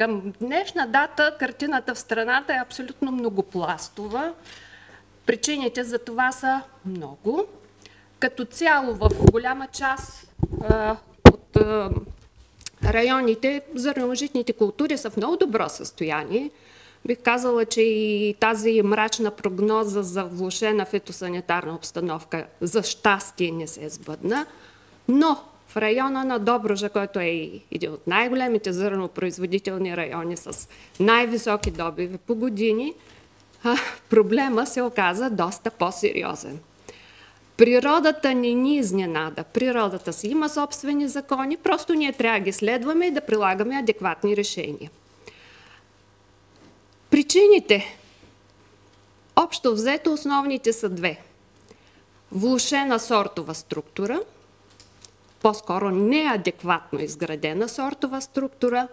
Към днешна дата картината в страната е абсолютно многопластова. Причините за това са много. Като цяло в голяма част а, от а, районите зърножитните култури са в много добро състояние. Бих казала, че и тази мрачна прогноза за влушена фитосанитарна обстановка за щастие не се сбъдна, но в района на Доброжа, който е един от най-големите зърнопроизводителни райони с най-високи добиви по години, проблема се оказа доста по-сериозен. Природата не ни изненада. Природата си има собствени закони, просто ние трябва да ги следваме и да прилагаме адекватни решения. Причините. Общо взето основните са две. Влушена сортова структура, по-скоро неадекватно изградена сортова структура,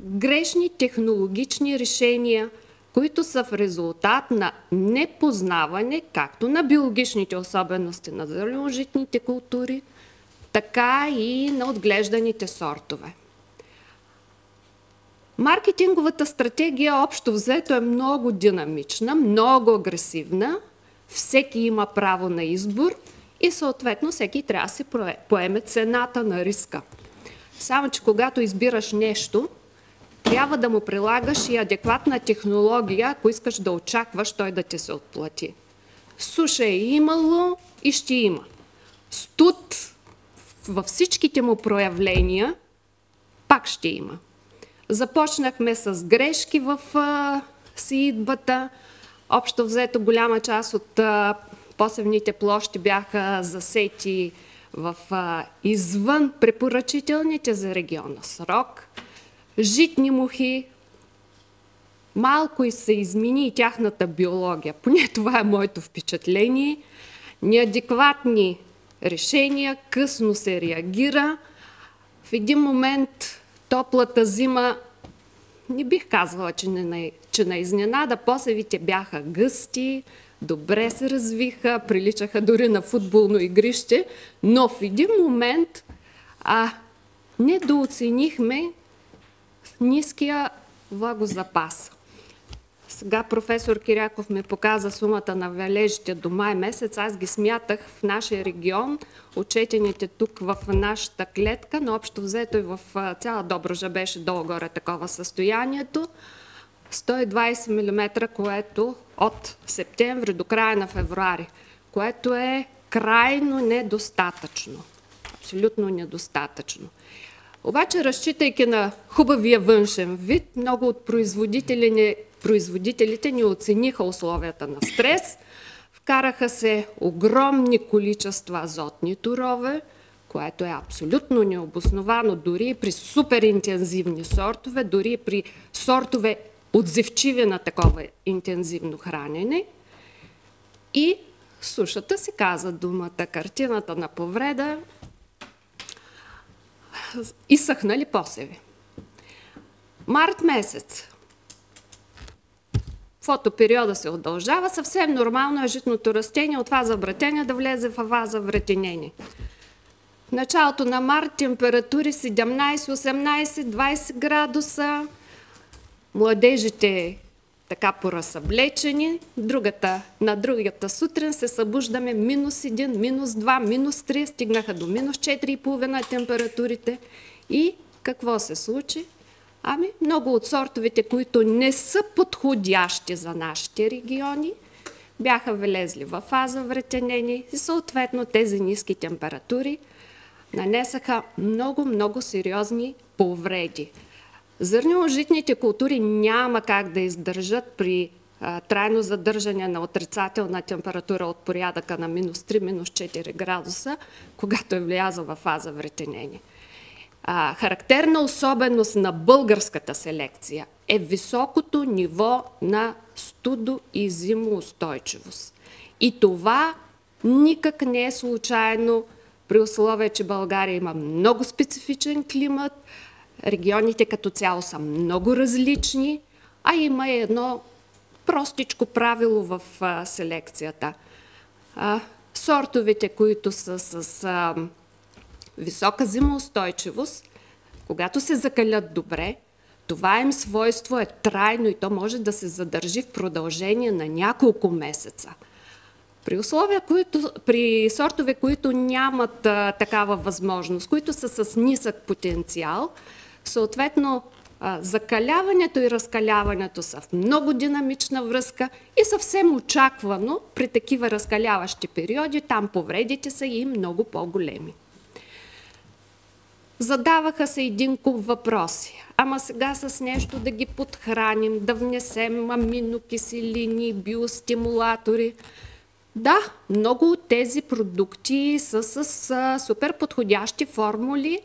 грешни технологични решения, които са в резултат на непознаване както на биологичните особености на зърножитните култури, така и на отглежданите сортове. Маркетинговата стратегия общо взето е много динамична, много агресивна. Всеки има право на избор и съответно всеки трябва да си поеме цената на риска. Само, че когато избираш нещо, трябва да му прилагаш и адекватна технология, ако искаш да очакваш той да ти се отплати. Суша е имало и ще има. Студ във всичките му проявления пак ще има. Започнахме с грешки в а, сиидбата. Общо взето голяма част от а, посевните площи бяха засети в извън препоръчителните за региона срок. Житни мухи, малко и се измени и тяхната биология. Поне това е моето впечатление. Неадекватни решения, късно се реагира. В един момент топлата зима, не бих казвала, че на изненада посевите бяха гъсти, добре се развиха, приличаха дори на футболно игрище, но в един момент а, недооценихме ниския влагозапас. Сега професор Киряков ми показа сумата на валежите до май месец. Аз ги смятах в нашия регион, отчетените тук в нашата клетка, но общо взето и в цяла Доброжа беше долу-горе такова състоянието. 120 мм, което от септември до края на февруари, което е крайно недостатъчно. Абсолютно недостатъчно. Обаче, разчитайки на хубавия външен вид, много от производители не, производителите ни оцениха условията на стрес, вкараха се огромни количества азотни турове, което е абсолютно необосновано дори при супер интензивни сортове, дори при сортове отзивчиви на такова интензивно хранене. И сушата се каза думата, картината на повреда изсъхнали посеви. Март месец. Фотопериода се удължава. Съвсем нормално е житното растение от ваза вратение да влезе в ваза вратенение. В началото на март температури 17, 18, 20 градуса. Младежите така поразсъблечени. Другата, на другата сутрин се събуждаме минус 1, минус 2, минус 3, стигнаха до минус 4,5 температурите. И какво се случи? Ами, много от сортовете, които не са подходящи за нашите региони, бяха влезли в фаза вретенени и съответно тези ниски температури нанесаха много-много сериозни повреди. Зърнево-житните култури няма как да издържат при трайно задържане на отрицателна температура от порядъка на минус 3, минус 4 градуса, когато е вляза в фаза вретенение. Характерна особеност на българската селекция е високото ниво на студо и зимоустойчивост. И това никак не е случайно при условие, че България има много специфичен климат, Регионите като цяло са много различни, а има едно простичко правило в селекцията. Сортовете, които са с висока зимоустойчивост, когато се закалят добре, това им свойство е трайно и то може да се задържи в продължение на няколко месеца. При условия, които, при сортове, които нямат а, такава възможност, които са с нисък потенциал, съответно закаляването и разкаляването са в много динамична връзка и съвсем очаквано при такива разкаляващи периоди, там повредите са и много по-големи. Задаваха се един куп въпроси. Ама сега с нещо да ги подхраним, да внесем аминокиселини, биостимулатори. Да, много от тези продукти са с супер подходящи формули,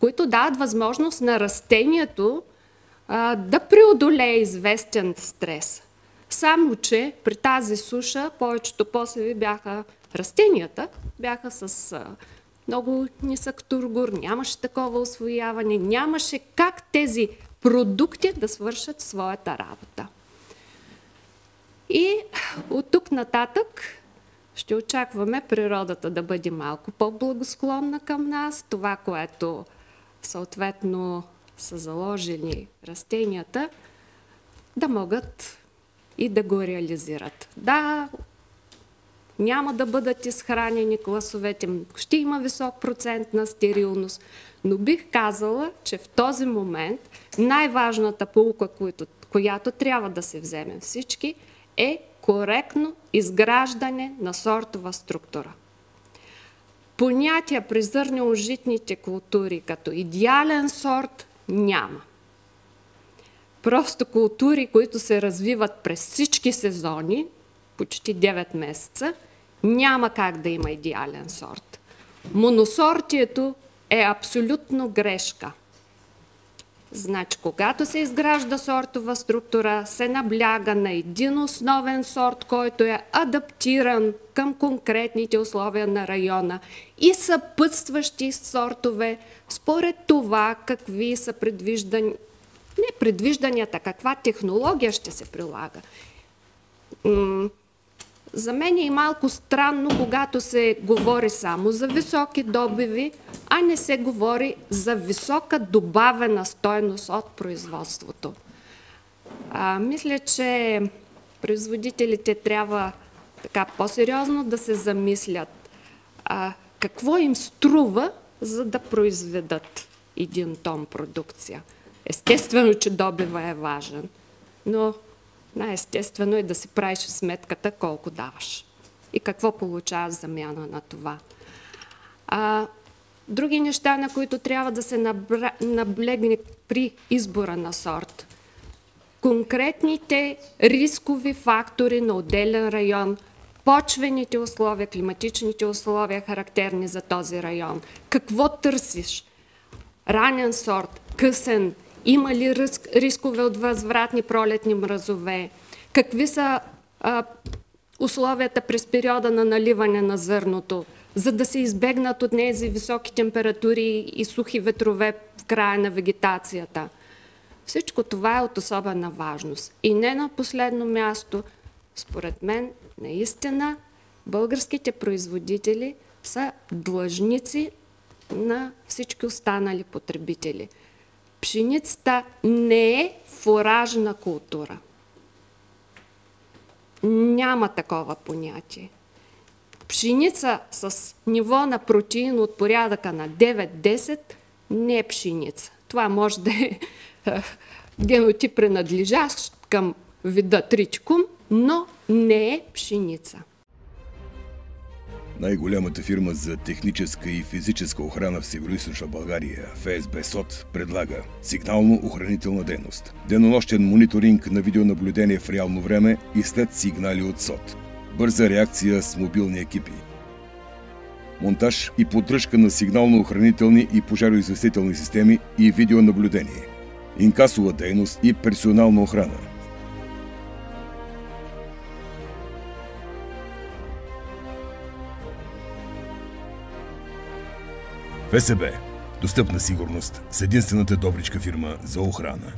които дават възможност на растението а, да преодолее известен стрес. Само, че при тази суша повечето посеви бяха растенията, бяха с а, много нисък тургор, нямаше такова освояване, нямаше как тези продукти да свършат своята работа. И от тук нататък ще очакваме природата да бъде малко по-благосклонна към нас. Това, което съответно са заложили растенията, да могат и да го реализират. Да, няма да бъдат изхранени класовете, ще има висок процент на стерилност, но бих казала, че в този момент най-важната полука, която трябва да се вземе всички, е коректно изграждане на сортова структура. Понятия при зърнеожитните култури като идеален сорт няма. Просто култури, които се развиват през всички сезони, почти 9 месеца, няма как да има идеален сорт. Моносортието е абсолютно грешка – Значи, когато се изгражда сортова структура, се набляга на един основен сорт, който е адаптиран към конкретните условия на района и съпътстващи сортове според това какви са предвиждани, не предвижданията, каква технология ще се прилага. За мен е малко странно, когато се говори само за високи добиви, а не се говори за висока добавена стойност от производството. А, мисля, че производителите трябва така по-сериозно да се замислят а, какво им струва, за да произведат един тон продукция. Естествено, че добива е важен, но най-естествено е да си правиш сметката колко даваш и какво получаваш замяна на това. А, други неща, на които трябва да се наблегне при избора на сорт. Конкретните рискови фактори на отделен район, почвените условия, климатичните условия, характерни за този район. Какво търсиш? Ранен сорт, късен, има ли риск, рискове от възвратни пролетни мразове? Какви са а, условията през периода на наливане на зърното, за да се избегнат от тези високи температури и сухи ветрове в края на вегетацията? Всичко това е от особена важност. И не на последно място, според мен, наистина българските производители са длъжници на всички останали потребители – Пшеницата не е фуражна култура. Няма такова понятие. Пшеница с ниво на протеин от порядъка на 9-10 не е пшеница. Това може да е генотип принадлежащ към вида тричкум, но не е пшеница. Най-голямата фирма за техническа и физическа охрана в Северо-Источна България, ФСБ СОД, предлага сигнално-охранителна дейност, денонощен мониторинг на видеонаблюдение в реално време и след сигнали от СОД, бърза реакция с мобилни екипи, монтаж и поддръжка на сигнално-охранителни и пожароизвестителни системи и видеонаблюдение, инкасова дейност и персонална охрана – ФСБ. Достъпна сигурност с единствената добричка фирма за охрана.